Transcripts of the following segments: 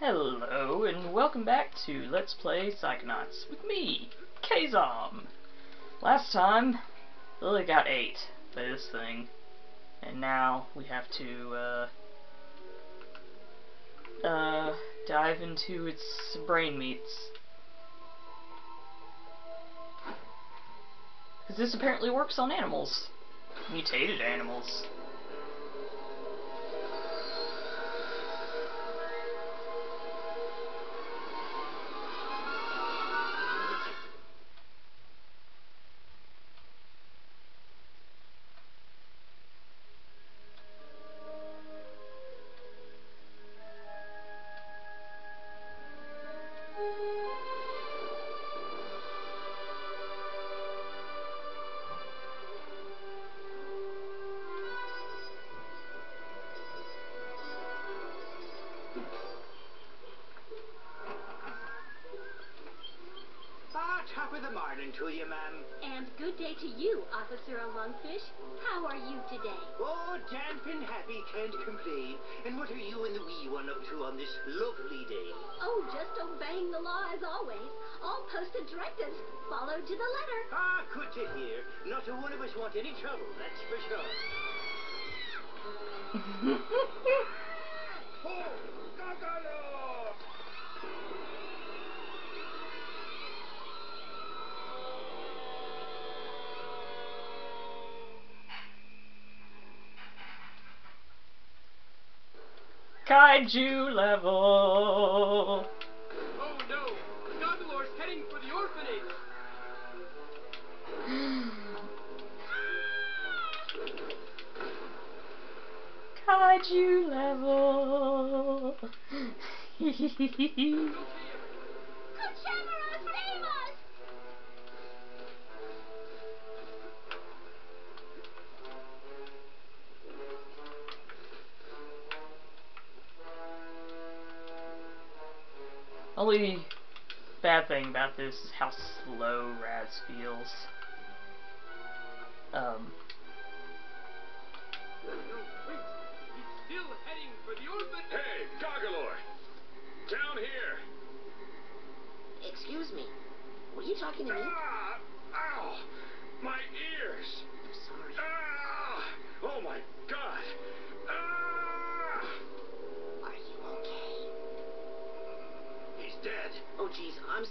Hello, and welcome back to Let's Play Psychonauts with me, QhaZomb. Last time, Lili got 8 by this thing, and now we have to, uh, uh, dive into its brain meats. Because this apparently works on animals. Mutated animals. Ah, top of the morning to you, ma'am. And good day to you, Officer Lungfish. How are you today? Oh, damp and happy, can't complain. And what are you and the wee one up to on this lovely day? Oh, just obeying the law as always. All posted directives followed to the letter. Ah, good to hear. Not a one of us want any trouble, that's for sure. Oh, Kaiju level! Oh no! Goggalor's heading for the orphanage! Kaiju level! Only bad thing about this is how slow Raz feels. Um, No, wait! He's still heading for the orphanage! Hey, Goggalor! Down here! Excuse me. Were you talking to me? Ah! Ow! My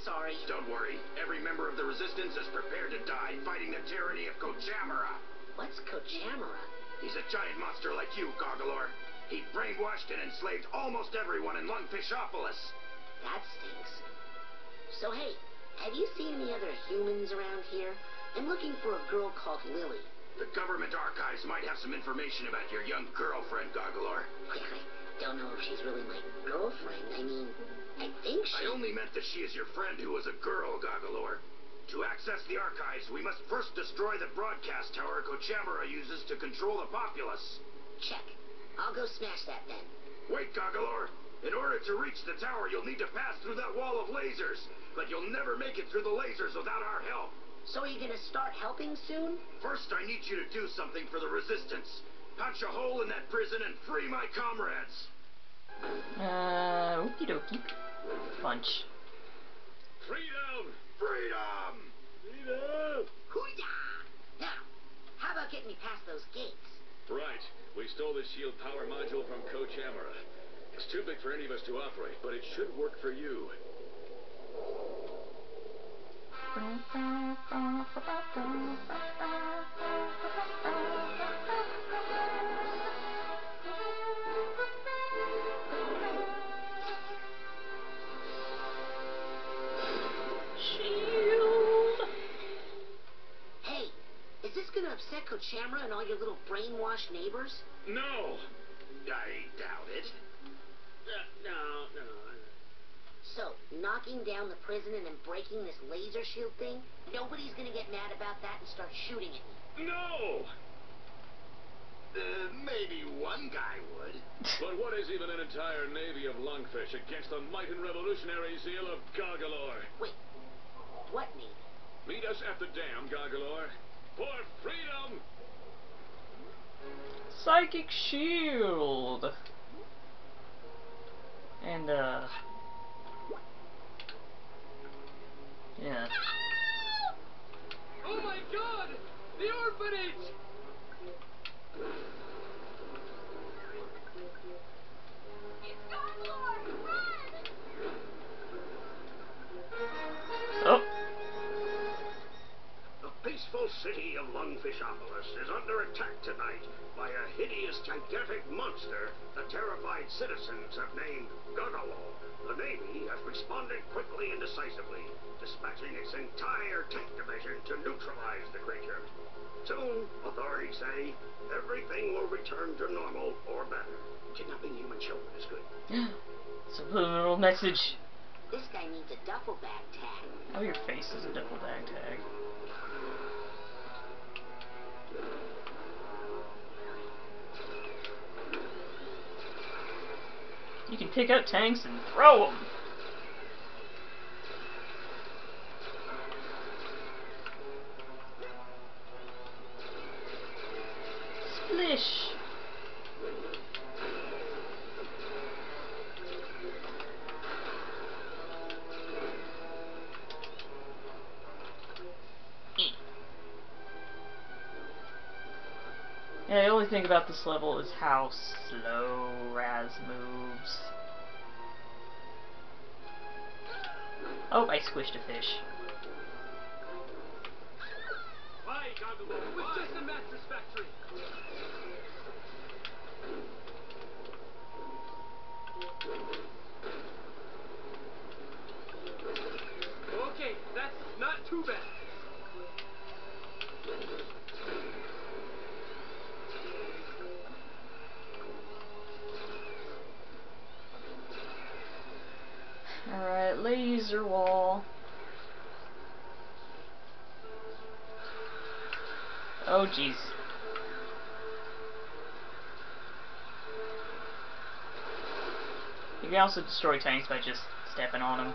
sorry. Don't worry. Every member of the Resistance is prepared to die fighting the tyranny of Kochamara. What's Kochamara? He's a giant monster like you, Goggalor. He brainwashed and enslaved almost everyone in Lungfishopolis. That stinks. So, hey, have you seen any other humans around here? I'm looking for a girl called Lili. The government archives might have some information about your young girlfriend, Goggalor. I don't know if she's really my girlfriend. I mean, I think she... I only meant that she is your friend who was a girl, Goggalor. To access the archives, we must first destroy the broadcast tower Kochamara uses to control the populace. Check. I'll go smash that then. Wait, Goggalor. In order to reach the tower, you'll need to pass through that wall of lasers. But you'll never make it through the lasers without our help. So are you gonna start helping soon? First, I need you to do something for the Resistance. Punch a hole in that prison and free my comrades. uh, okie dokie. Punch. Freedom! Freedom! Freedom! Hoo-yah! Now, how about getting me past those gates? Right. We stole the shield power module from Kochamara. It's too big for any of us to operate, but it should work for you. Gonna upset Kochamara and all your little brainwashed neighbors? No! I doubt it. no, no. So, knocking down the prison and then breaking this laser shield thing, nobody's gonna get mad about that and start shooting at me. No! Uh, maybe one guy would. But what is even an entire navy of lungfish against the might and revolutionary zeal of Goggalor? Wait, what name? Meet us at the dam, Goggalor. For freedom! Psychic shield! And, uh... Yeah. Oh my god! The orphanage! Peaceful city of Lungfishopolis is under attack tonight by a hideous, gigantic monster the terrified citizens have named Goggalor. The Navy has responded quickly and decisively, dispatching its entire tank division to neutralize the creature. Soon, authorities say, everything will return to normal or better. Kidnapping human children is good. Subliminal message. This guy needs a duffel bag tag. Oh, your face is a double bag tag. You can pick up tanks and throw them. Splish. Yeah, the only thing about this level is how slow Raz moves. Oh, I squished a fish. Okay, that's not too bad. Wall. Oh jeez. You can also destroy tanks by just stepping on them.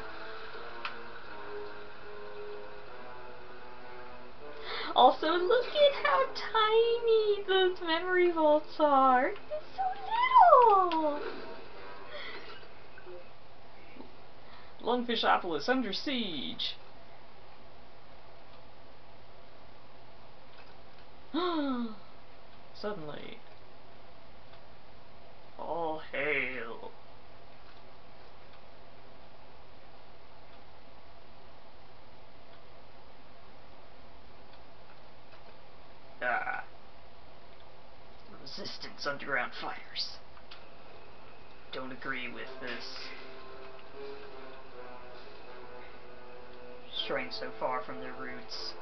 Also, look at how tiny those memory vaults are. It's so little. Lungfishopolis under siege. Suddenly. All hail. Ah. Resistance underground fighters. Don't agree with this. Straying so far from their roots.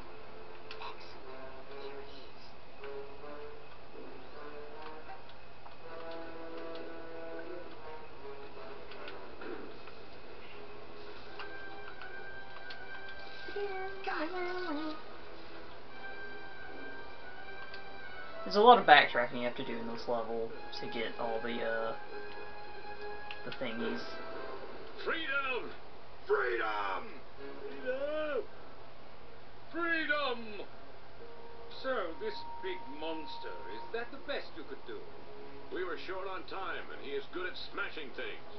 There's a lot of backtracking you have to do in this level to get all the uh the thingies. Freedom! Freedom! Freedom! Freedom! So, this big monster, is that the best you could do? We were short on time, and he is good at smashing things.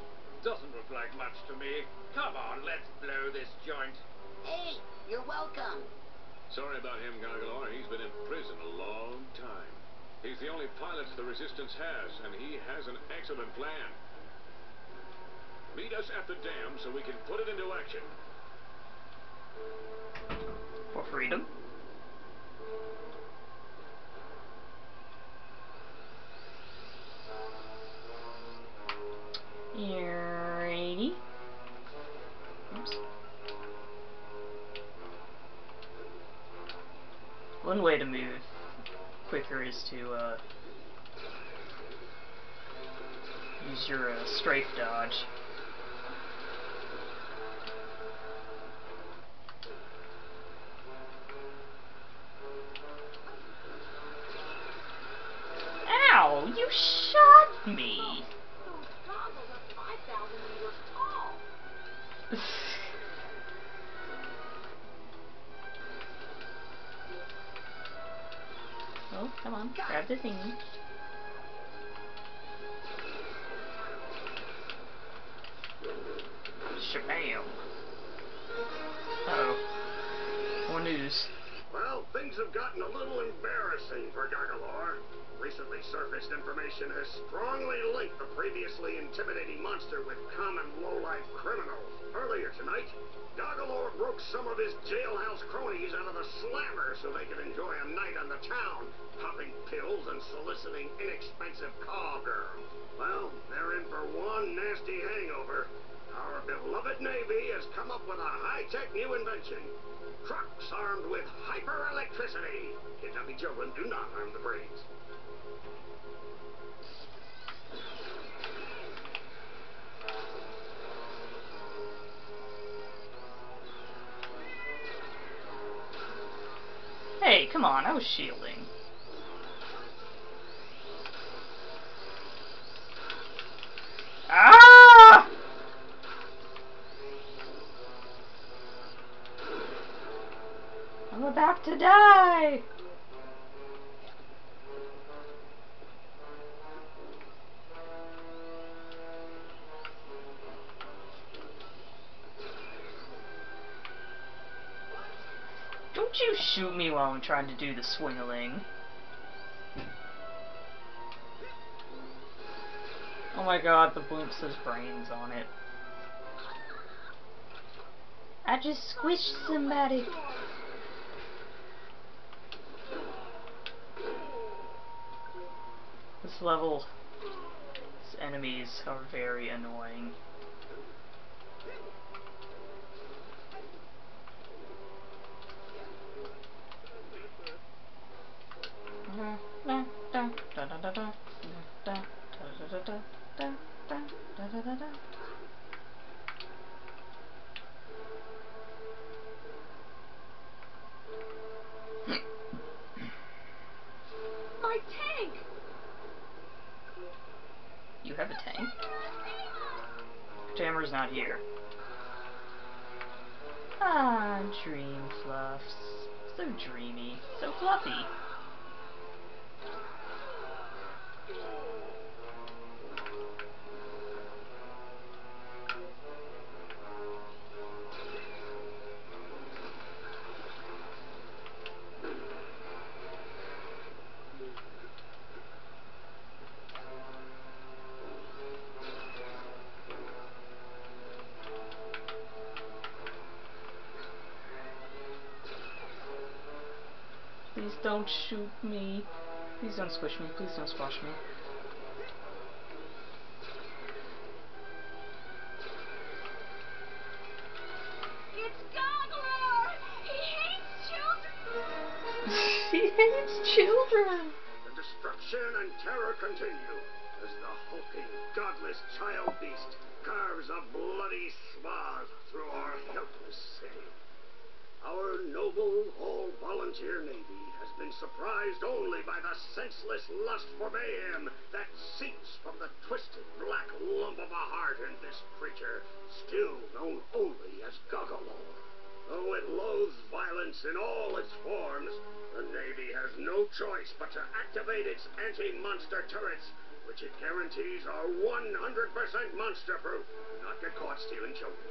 Doesn't look like much to me. Come on, let's blow this joint. Hey, you're welcome. Sorry about him, Goggalor. He's been in prison a long time. He's the only pilot the Resistance has, and he has an excellent plan. Meet us at the dam so we can put it into action. For freedom. Alrighty. Oops. One way to move quicker is to uh, use your uh, strafe dodge. You shot me! Those goggles are 5,000 meters tall. oh, come on, grab the thingy. Shabam. Uh oh. Things have gotten a little embarrassing for Goggalor. Recently surfaced information has strongly linked the previously intimidating monster with common low-life criminals. Earlier tonight, Goggalor broke some of his jailhouse cronies out of the slammer so they could enjoy a night on the town, popping pills and soliciting inexpensive call girls. Well, they're in for one nasty hangover. Our beloved Navy has come up with a high-tech new invention. Trucks armed with hyper-electricity. Kentucky children do not harm the brains. Hey, come on, I was shielding. About to die! Don't you shoot me while I'm trying to do the swingling. Oh my god, the blimp says brains on it. I just squished somebody. This level's enemies are very annoying. Here. Ah, dream fluffs. So dreamy, so fluffy. Please don't shoot me. Please don't squish me. Please don't squash me. It's Goggalor! He hates children! he hates children. The destruction and terror continue as the hulking, godless child beast carves a bloody swath through our helpless city. Our noble, all-volunteer Navy has been surprised only by the senseless lust for mayhem that seeps from the twisted black lump of a heart in this creature, still known only as Goggalor. Though it loathes violence in all its forms, the Navy has no choice but to activate its anti-monster turrets, which it guarantees are 100% monster-proof, not get caught stealing children.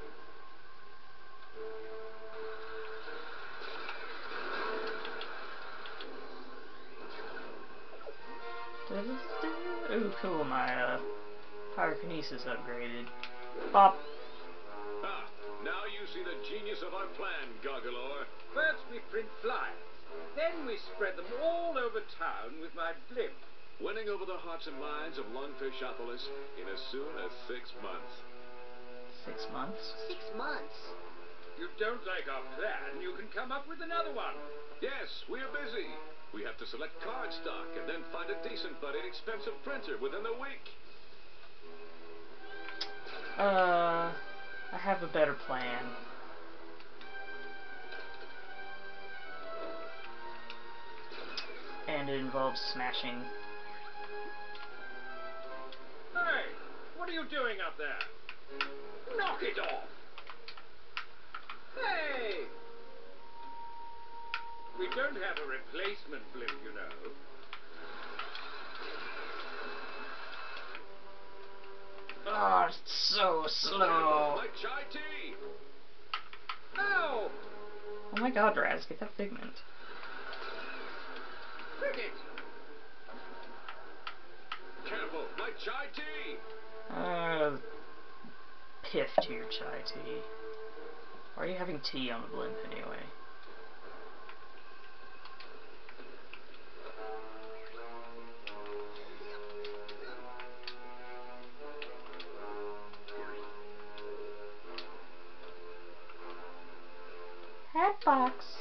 Ooh, cool, my uh, pyrokinesis upgraded. Bop. Ah, now you see the genius of our plan, Goggalor. First we print flyers. Then we spread them all over town with my blimp. Winning over the hearts and minds of Lungfishopolis in as soon as six months. Six months. Six months. If you don't like our plan, you can come up with another one. Yes, we're busy. We have to select card stock and then find a decent but inexpensive printer within the week. Uh, I have a better plan. And it involves smashing. Hey, what are you doing up there? Knock it off! Hey! We don't have a replacement blimp, you know. Oh, it's so slow. Like chai tea. Ow! Oh my god, Raz, get that figment. Cricket! Careful, like chai tea. Uh, piff to your chai tea. Why are you having tea on the blimp anyway? Hatbox.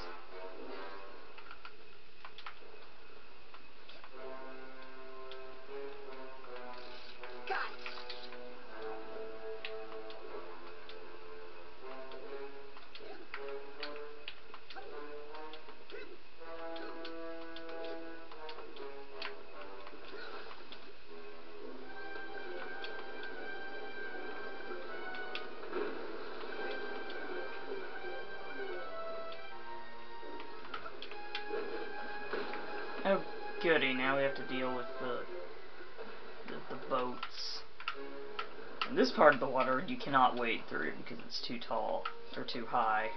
Part of the water, you cannot wade through because it's too tall, or too high.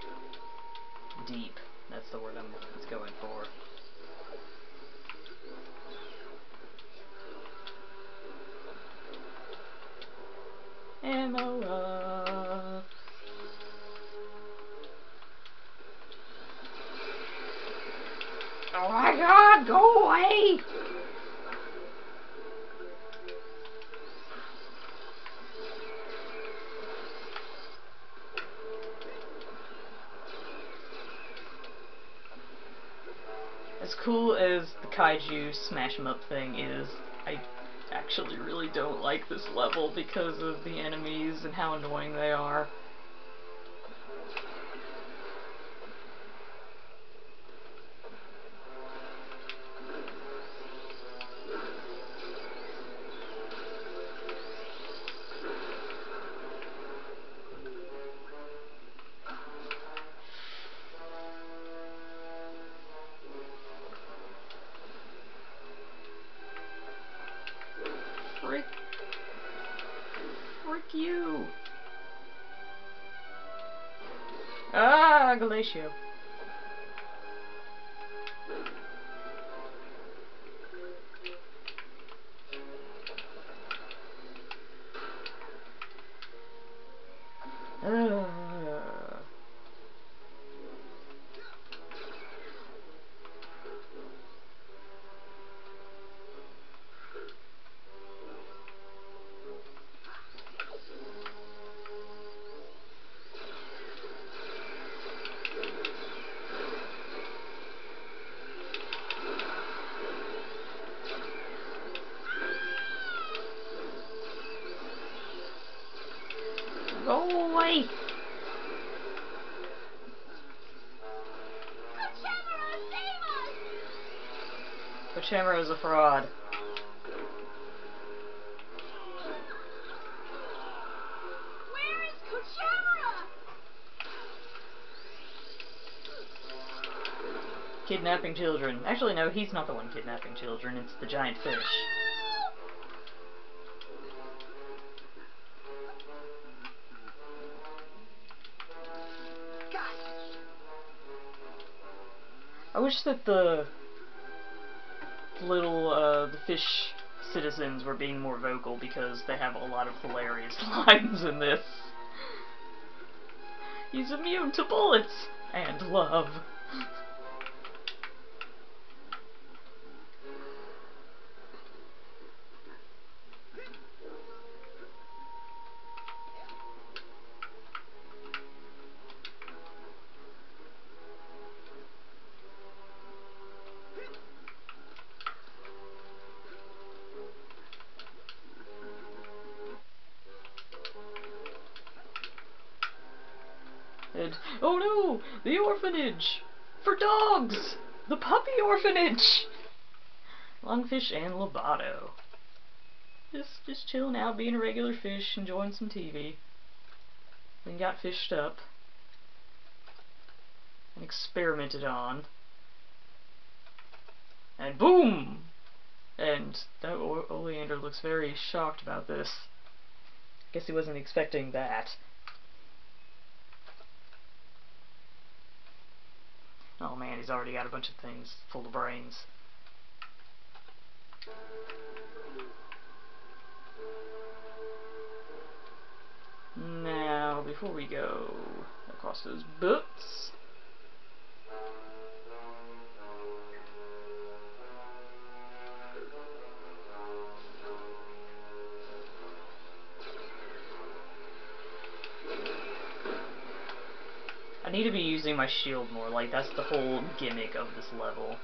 Deep, that's the word I'm going for. Amora. As cool as the kaiju smash 'em up thing is, I actually really don't like this level because of the enemies and how annoying they are. Kochamara is a fraud. Where is Kochamara? Kidnapping children. Actually, no, he's not the one kidnapping children, it's the giant fish. I wish that the little, uh, the fish citizens were being more vocal because they have a lot of hilarious lines in this. He's immune to bullets and love. Orphanage for dogs, the puppy orphanage. Lungfish and Lovato. Just just chilling out, being a regular fish, enjoying some TV. Then got fished up and experimented on. And boom! And that o- Oleander looks very shocked about this. Guess he wasn't expecting that. Oh man, he's already got a bunch of things full of brains. Now, before we go across those books, I need to be using my shield more, like that's the whole gimmick of this level.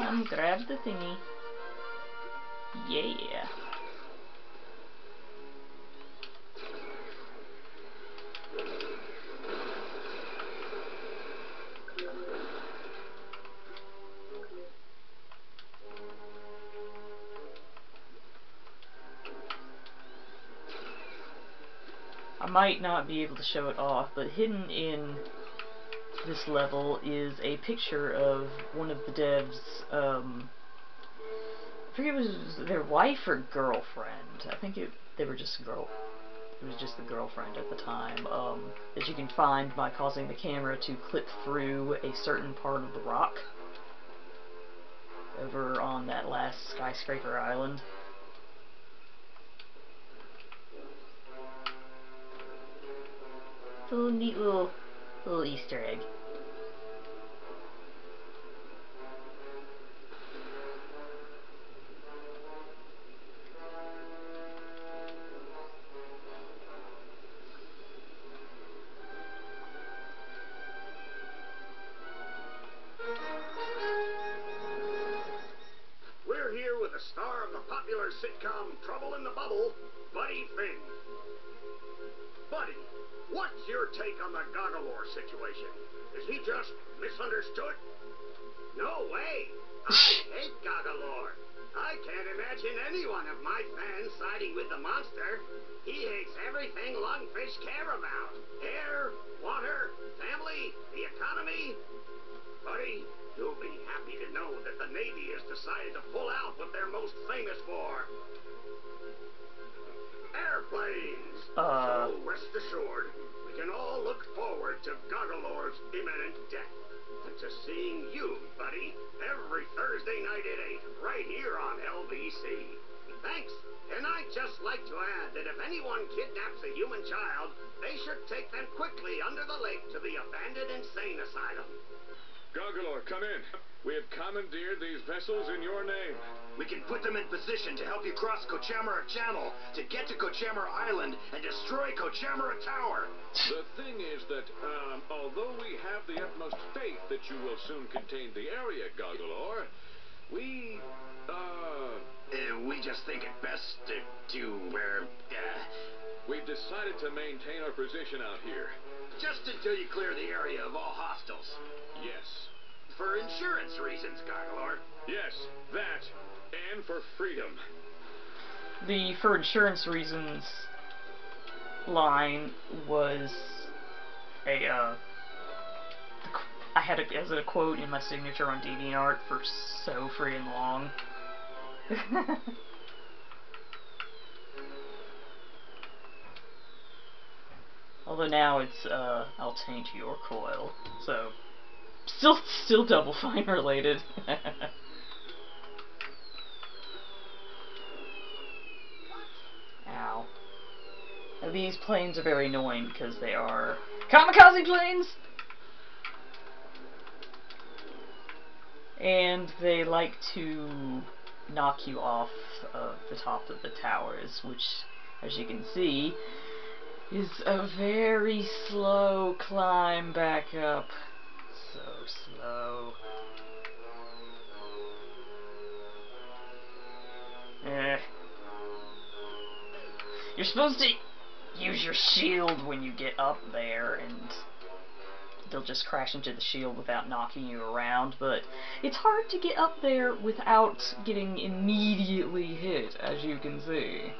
On, grab the thingy. Yeah. I might not be able to show it off, but hidden in this level is a picture of one of the devs, um, I forget it was their wife or girlfriend. I think it, they were just girl. It was just the girlfriend at the time. Um, that you can find by causing the camera to clip through a certain part of the rock over on that last skyscraper island. It's a little neat little little Easter egg. Imagine any one of my fans siding with the monster. He hates everything lungfish care about. Air, water, family, the economy. Buddy, you'll be happy to know that the Navy has decided to pull out what they're most famous for. Airplanes! Uh. So rest assured, we can all look forward to Goggalor's imminent death. To seeing you, buddy, every Thursday night at 8, right here on LBC. Thanks. And I'd just like to add that if anyone kidnaps a human child, they should take them quickly under the lake to the abandoned insane asylum. Goggalor, come in. We have commandeered these vessels in your name. We can put them in position to help you cross Kochamara Channel to get to Kochamara Island and destroy Kochamara Tower. The thing is that, um, although we have the utmost faith that you will soon contain the area, Goggalor, we, uh, Uh, we just think it best to, to uh, uh, we've decided to maintain our position out here. just until you clear the area of all hostiles. Yes. For insurance reasons, Goggalor. Yes, that, and for freedom. The for insurance reasons line was a uh, I had it as a quote in my signature on DeviantArt for so freaking long. Although now it's uh, I'll taint your coil, so still still Double Fine related. Ow. Now, these planes are very annoying because they are kamikaze planes! And they like to knock you off of the top of the towers, which, as you can see, is a very slow climb back up. So slow. Eh. You're supposed to use your shield when you get up there, and they'll just crash into the shield without knocking you around, but it's hard to get up there without getting immediately hit, as you can see.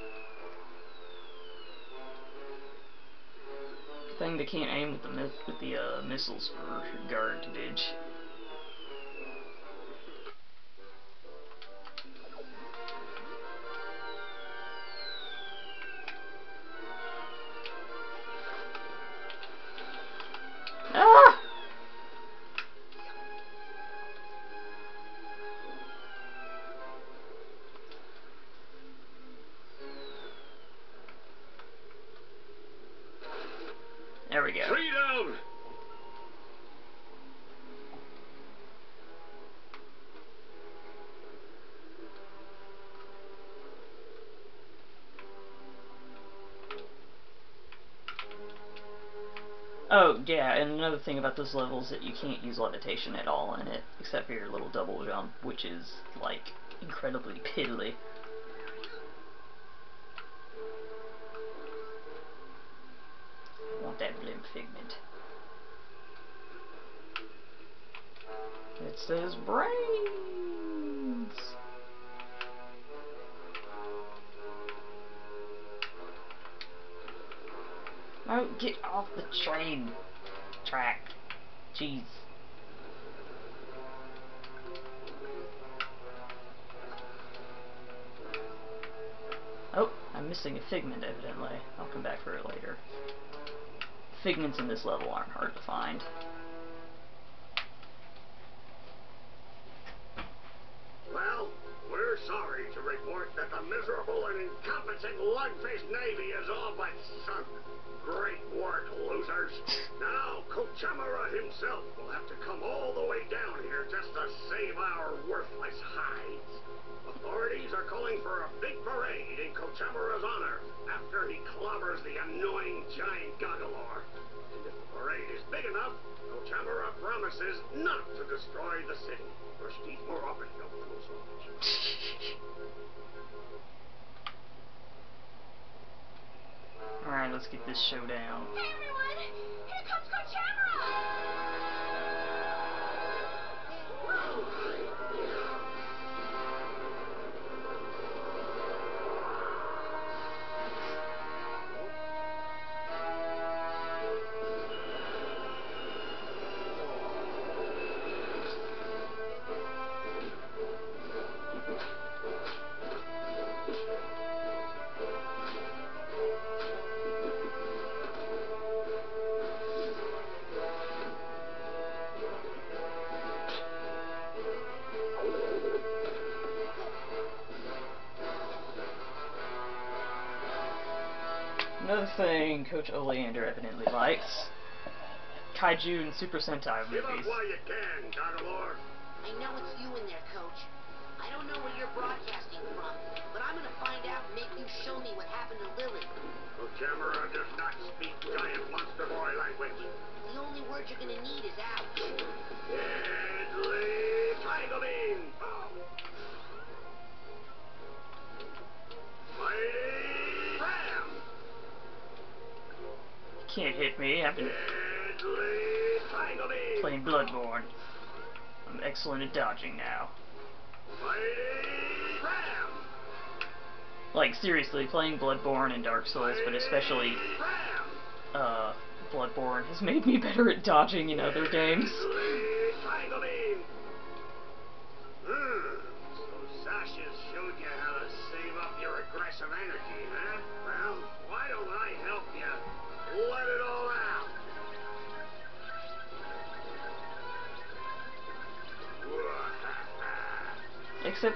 Thing they can't aim with the with the uh, missiles for garbage. Ah! Oh, yeah, and another thing about this level is that you can't use levitation at all in it, except for your little double jump, which is, like, incredibly piddly. Want that blimp figment. Says brains! Oh, get off the train track. Jeez. Oh, I'm missing a figment evidently. I'll come back for it later. Figments in this level aren't hard to find. Miserable and incompetent lug-faced Navy is all but sunk. Great work, losers. Now, Kochamara himself will have to come all the way down here just to save our worthless hides. Authorities are calling for a big parade in Kochamara's honor after he clobbers the annoying giant Goggalor. And if the parade is big enough, Kochamara promises not to destroy the city. Alright, let's get this showdown. Hey thing Coach Oleander evidently likes. Kaiju and Super Sentai Give up movies. while you can, Goggalor. I know it's you in there, Coach. I don't know where you're broadcasting from, but I'm gonna find out and make you show me what happened to Lili. Kochamara does not speak giant monster boy language. The only word you're gonna need is Can't hit me, I've been playing Bloodborne. I'm excellent at dodging now. Like, seriously, playing Bloodborne and Dark Souls, but especially, uh, Bloodborne has made me better at dodging in other games.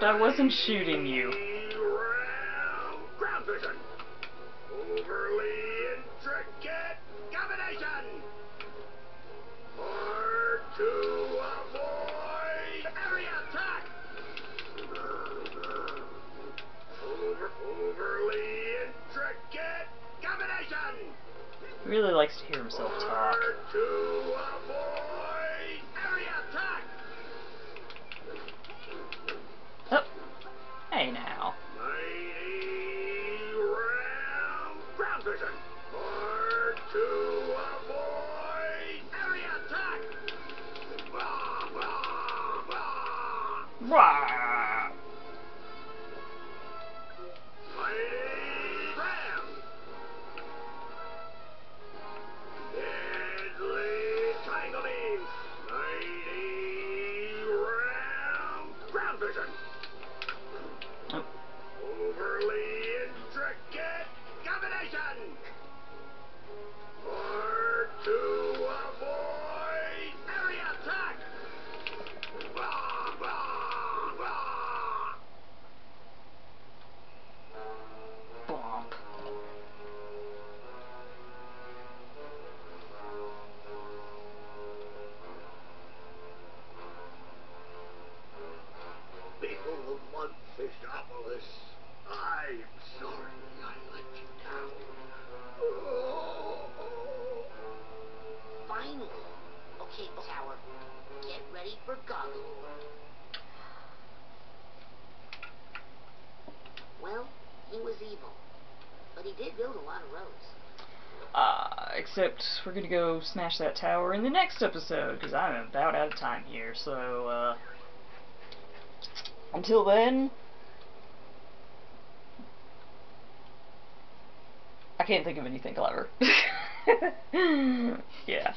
I wasn't shooting you. Ground vision. Overly intricate combination. Hard to avoid area attack. Over, overly intricate combination. He really likes to hear himself talk. Except we're gonna go smash that tower in the next episode, because I'm about out of time here, so, uh, until then, I can't think of anything clever. yeah.